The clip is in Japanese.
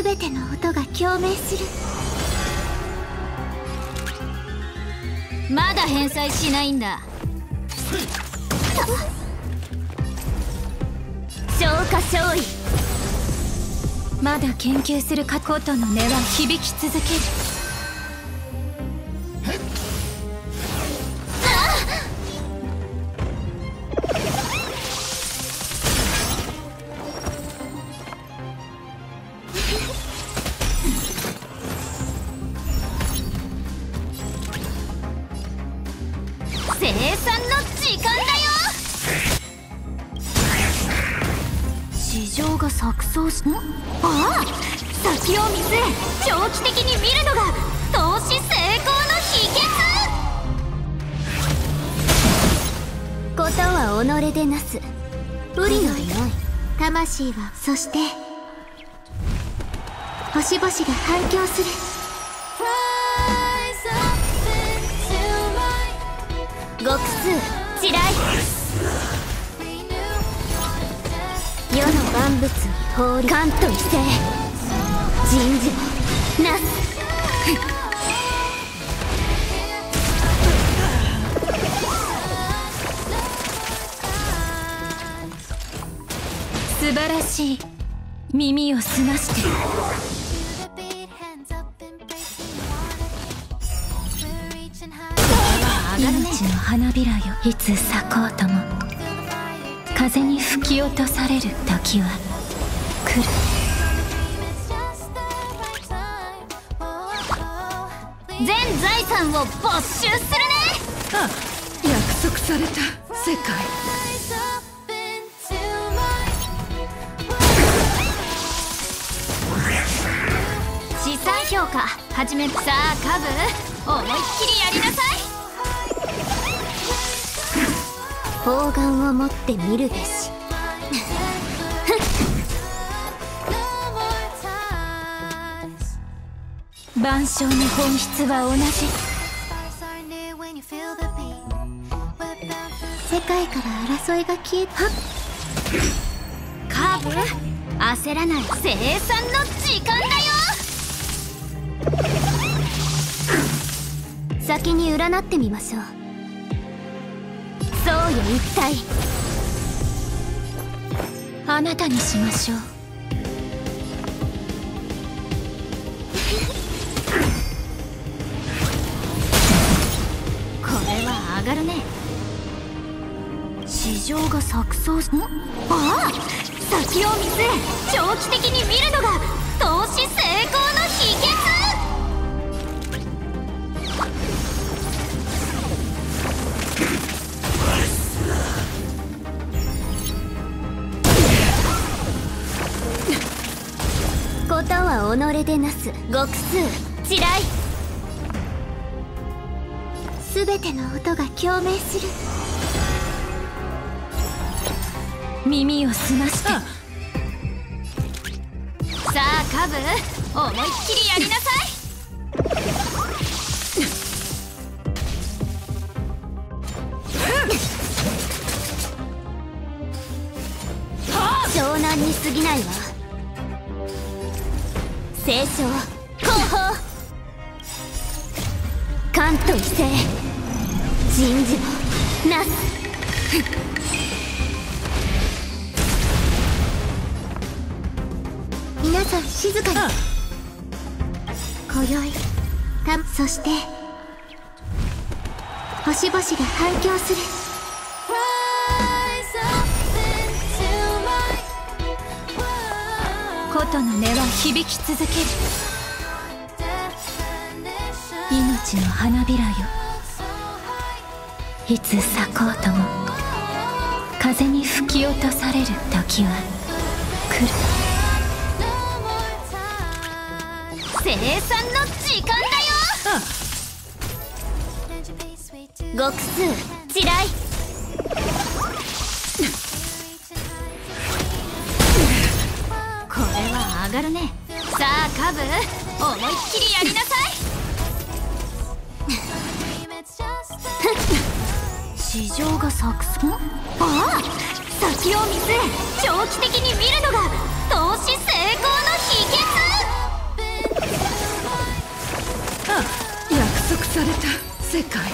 全ての音が共鳴する。まだ返済しないんだ。消化勝利。まだ研究する過去との音は響き続ける。生産の時間だよ。市場が錯綜しん？ああ先を見据え長期的に見るのが投資成功の秘訣。ことは己でなす。無理のでよい魂はそして星々が反響する。極数地雷。世の万物に放り関と異性。人事。をなす。素晴らしい。耳を澄まして。命の花びらよいつ咲こうとも。風に吹き落とされる時は来る。全財産を没収するね！あ約束された。世界。資産評価始めさあカブ思いっきりやりなさい砲丸を持って見るべし。万象の本質は同じ。世界から争いが消えた。カブ焦らない生産の時間だよ。先に占ってみましょうそうよ一体。あなたにしましょう。これは上がるね。市場が錯綜しああ先を見据え長期的に見るのがは己でなす極数。地雷。全ての音が共鳴する。耳を澄まして。さあカブ思いっきりやりなさい。湘南に過ぎないわ清少後方関と異性人事をなす。皆さん静かに。今宵たそして星々が反響する琴の音は響き続ける。命の花びらよ。いつ咲こうとも風に吹き落とされる時は来る。生産の時間だよ。極数地雷上がるね。さあカブ思いっきりやりなさい。市場がサクああ先を見据え長期的に見るのが投資成功の秘訣。あ約束された世界。